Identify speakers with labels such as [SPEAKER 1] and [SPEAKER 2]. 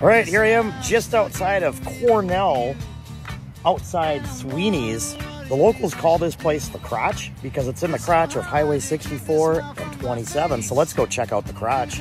[SPEAKER 1] All right, here I am just outside of Cornell, outside Sweeney's. The locals call this place the Crotch because it's in the crotch of Highway 64 and 27. So let's go check out the Crotch.